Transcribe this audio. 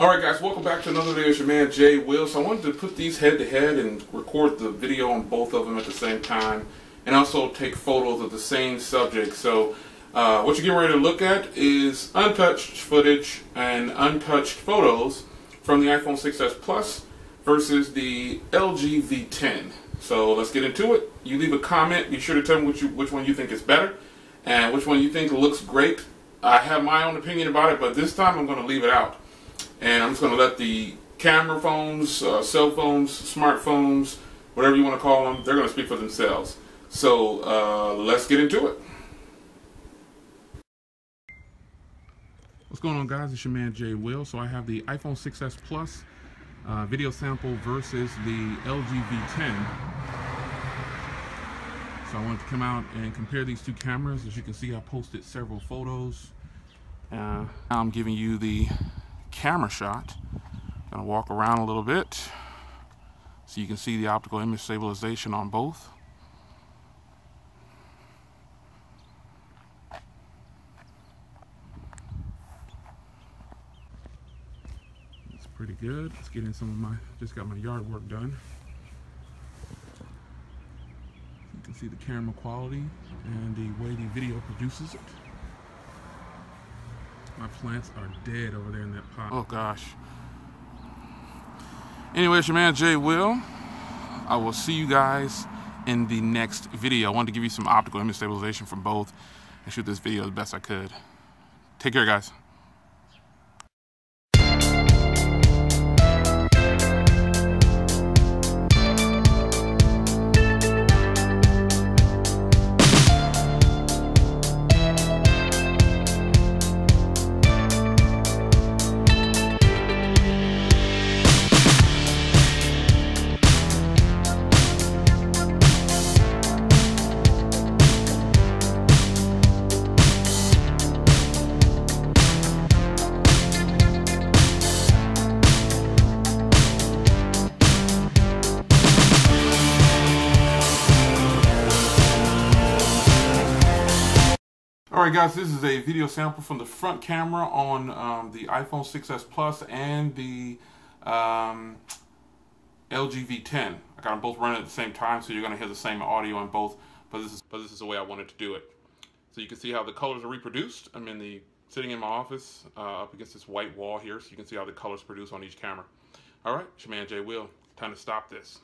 All right, guys, welcome back to another video. It's your man Jay Will. So I wanted to put these head to head and record the video on both of them at the same time, and also take photos of the same subject. So uh, what you're getting ready to look at is untouched footage and untouched photos from the iPhone 6s Plus versus the LG V10. So let's get into it. You leave a comment. Be sure to tell me which, you, which one you think is better and which one you think looks great. I have my own opinion about it, but this time I'm going to leave it out. And I'm just going to let the camera phones, uh, cell phones, smartphones, whatever you want to call them, they're going to speak for themselves. So uh, let's get into it. What's going on guys, it's your man Jay Will. So I have the iPhone 6s Plus uh, video sample versus the LG V10. So I wanted to come out and compare these two cameras. As you can see, I posted several photos. Uh, I'm giving you the camera shot. Gonna walk around a little bit so you can see the optical image stabilization on both. It's pretty good. Let's get in some of my, just got my yard work done. You can see the camera quality and the way the video produces it. My plants are dead over there in that pot. Oh gosh. Anyway, it's your man Jay Will. I will see you guys in the next video. I wanted to give you some optical image stabilization from both and shoot this video as best I could. Take care, guys. Alright guys, this is a video sample from the front camera on um, the iPhone 6s Plus and the um, LG V10. I got them both running at the same time, so you're going to hear the same audio on both, but this, is, but this is the way I wanted to do it. So you can see how the colors are reproduced. I'm in the sitting in my office uh, up against this white wall here, so you can see how the colors produce on each camera. Alright, it's your man Jay Will. Time to stop this.